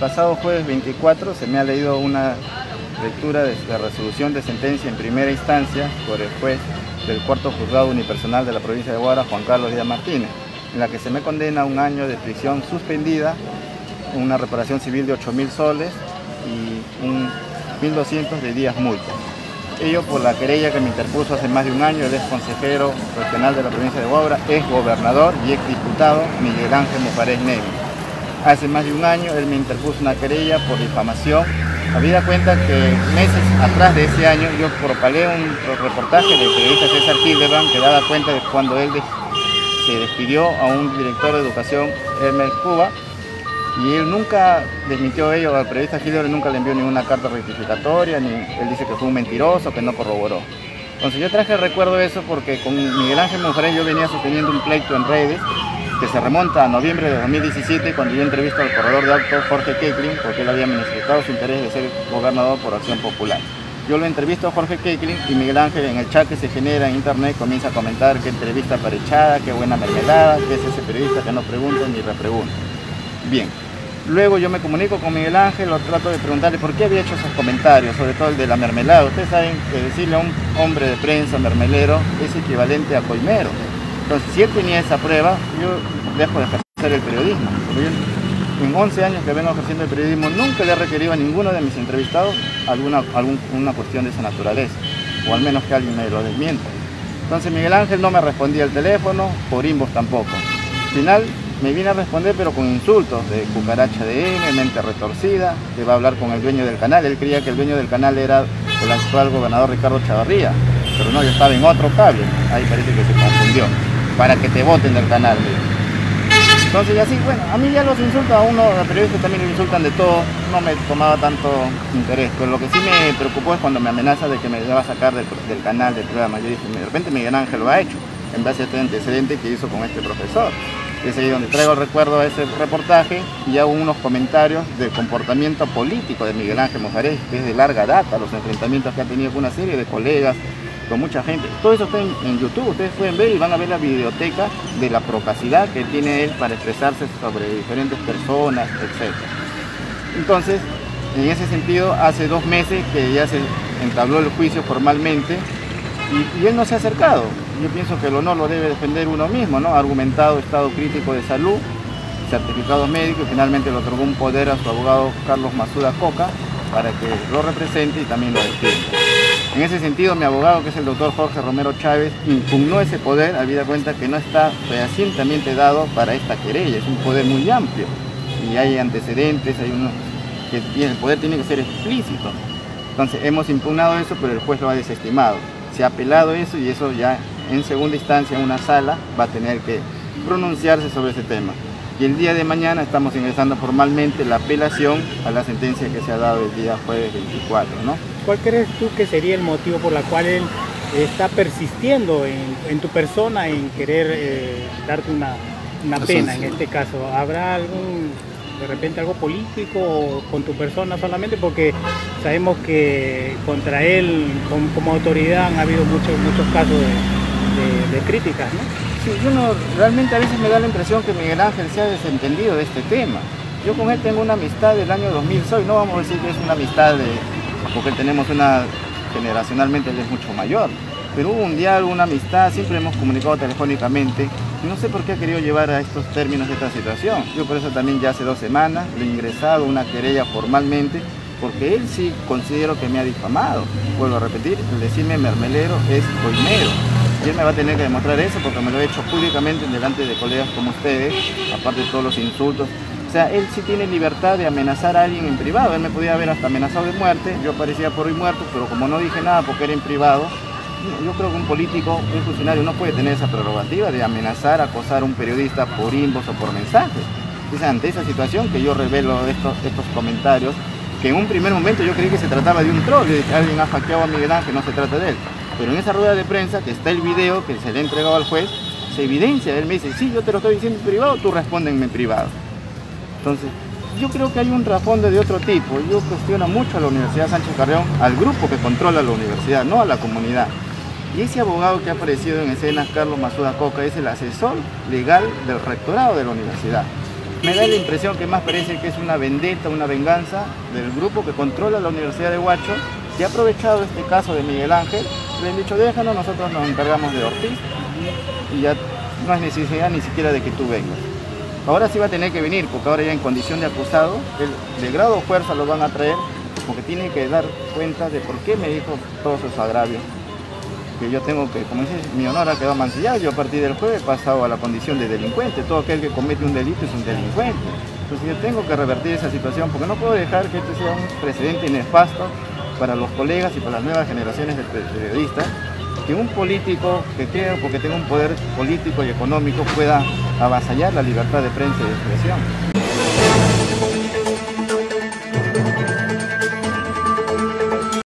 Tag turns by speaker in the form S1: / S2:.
S1: pasado jueves 24 se me ha leído una lectura de la resolución de sentencia en primera instancia por el juez del cuarto juzgado unipersonal de la provincia de Guara, Juan Carlos Díaz Martínez, en la que se me condena a un año de prisión suspendida, una reparación civil de 8.000 soles y un 1.200 de días multa. Ello por la querella que me interpuso hace más de un año el ex consejero regional de la provincia de Guara, ex gobernador y ex diputado Miguel Ángel Mufarés Nemi. Hace más de un año él me interpuso una querella por difamación. Habida cuenta que meses atrás de ese año yo propalé un reportaje del periodista César Hildebrand que daba cuenta de cuando él se despidió a un director de educación, Hermes Cuba, y él nunca desmintió ello, al periodista Hildebrand nunca le envió ninguna carta rectificatoria, ni él dice que fue un mentiroso, que no corroboró. Entonces yo traje recuerdo eso porque con Miguel Ángel Mujeré yo venía sosteniendo un pleito en redes que se remonta a noviembre de 2017 cuando yo entrevisto al corredor de actos Jorge Keklin porque él había manifestado su interés de ser gobernador por Acción Popular. Yo lo entrevisto a Jorge Keklin y Miguel Ángel en el chat que se genera en internet comienza a comentar qué entrevista parechada, qué buena mermelada, qué es ese periodista que no pregunta ni repregunta. Bien, Luego yo me comunico con Miguel Ángel, lo trato de preguntarle por qué había hecho esos comentarios, sobre todo el de la mermelada. Ustedes saben que decirle a un hombre de prensa mermelero es equivalente a coimero. Entonces, si él tenía esa prueba, yo dejo de ejercer el periodismo. en 11 años que vengo ejerciendo el periodismo, nunca le he requerido a ninguno de mis entrevistados alguna, alguna cuestión de esa naturaleza, o al menos que alguien me lo desmienta. Entonces Miguel Ángel no me respondía el teléfono, por inbox tampoco. Al final me vine a responder pero con insultos de cucaracha de M, mente retorcida, que va a hablar con el dueño del canal. Él creía que el dueño del canal era el actual gobernador Ricardo Chavarría, pero no, yo estaba en otro cable. Ahí parece que se confundió para que te voten del canal. Entonces, así, bueno, a mí ya los insultos, a uno, a periodistas también le insultan de todo, no me tomaba tanto interés, pero lo que sí me preocupó es cuando me amenaza de que me iba a sacar del, canal, del programa. Yo dije, de repente Miguel Ángel lo ha hecho, en base a este antecedente que hizo con este profesor. Es ahí donde traigo el recuerdo de ese reportaje y hago unos comentarios del comportamiento político de Miguel Ángel Mojarés, que es de larga data, los enfrentamientos que ha tenido con una serie de colegas, con mucha gente. Todo eso está en, YouTube, ustedes pueden ver y van a ver la biblioteca de la procacidad que tiene él para expresarse sobre diferentes personas, etc. Entonces, en ese sentido, hace dos meses que ya se entabló el juicio formalmente y, él no se ha acercado. Yo pienso que el honor lo debe defender uno mismo, ¿no? Argumentado estado crítico de salud, certificado médico y finalmente le otorgó un poder a su abogado Carlos Masuda Coca para que lo represente y también lo defienda. En ese sentido, mi abogado, que es el doctor Jorge Romero Chávez, impugnó ese poder, habida cuenta que no está fehacientemente dado para esta querella, es un poder muy amplio y hay antecedentes, hay uno que el poder tiene que ser explícito. Entonces, hemos impugnado eso, pero el juez lo ha desestimado. Se ha apelado eso y eso ya en segunda instancia una sala va a tener que pronunciarse sobre ese tema y el día de mañana estamos ingresando formalmente la apelación a la sentencia que se ha dado el día jueves 24. ¿no?
S2: ¿Cuál crees tú que sería el motivo por el cual él está persistiendo en, tu persona en querer eh, darte una, pena en este caso? ¿Habrá algún, de repente algo político con tu persona solamente? Porque sabemos que contra él como autoridad han habido muchos, muchos casos de, de críticas, ¿no?
S1: Sí, uno realmente a veces me da la impresión que Miguel Ángel se ha desentendido de este tema. Yo con él tengo una amistad del año 2000, soy, no vamos a decir que es una amistad de, porque tenemos una, generacionalmente él es mucho mayor, pero hubo un diálogo, una amistad, siempre hemos comunicado telefónicamente y no sé por qué ha querido llevar a estos términos esta situación. Yo por eso también ya hace dos semanas he ingresado una querella formalmente porque él sí considero que me ha difamado. Vuelvo a repetir, el decirme mermelero es coimero. Y él me va a tener que demostrar eso porque me lo he hecho públicamente delante de colegas como ustedes, aparte de todos los insultos. O sea, él sí tiene libertad de amenazar a alguien en privado. Él me podía haber hasta amenazado de muerte. Yo aparecía por hoy muerto, pero como no dije nada porque era en privado, yo creo que un político, un funcionario no puede tener esa prerrogativa de amenazar, acosar a un periodista por inbox o por mensajes. Es ante esa situación que yo revelo estos, estos comentarios, que en un primer momento yo creí que se trataba de un troll, de que alguien ha hackeado a Miguel Ángel, no se trata de él. Pero en esa rueda de prensa, que está el video que se le ha entregado al juez, se evidencia, él me dice, sí, yo te lo estoy diciendo en privado, tú respóndeme en privado. Entonces, yo creo que hay un trasfondo de otro tipo. Yo cuestiono mucho a la Universidad Sánchez Carrión, al grupo que controla la universidad, no a la comunidad. Y ese abogado que ha aparecido en escena, Carlos Masuda Coca, es el asesor legal del rectorado de la universidad. me da la impresión que más parece que es una vendetta, una venganza del grupo que controla la Universidad de Huacho, que ha aprovechado este caso de Miguel Ángel, le han dicho déjanos, nosotros nos encargamos de Ortiz y ya no hay necesidad ni siquiera de que tú vengas. Ahora sí va a tener que venir, porque ahora ya en condición de acusado, de grado fuerza lo van a traer, porque tiene que dar cuenta de por qué me dijo todos esos agravios. Que yo tengo que, como dices, mi honor ha quedado mancillado, yo a partir del jueves he pasado a la condición de delincuente, todo aquel que comete un delito es un delincuente. Entonces yo tengo que revertir esa situación, porque no puedo dejar que esto sea un precedente nefasto para los colegas y para las nuevas generaciones de periodistas, que un político que creo porque tenga un poder político y económico pueda avasallar la libertad de prensa y de expresión.